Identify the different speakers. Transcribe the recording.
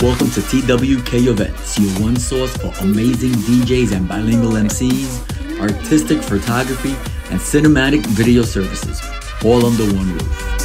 Speaker 1: Welcome to TWK Events, your one source for amazing DJs and bilingual MCs, artistic photography, and cinematic video services, all under one roof.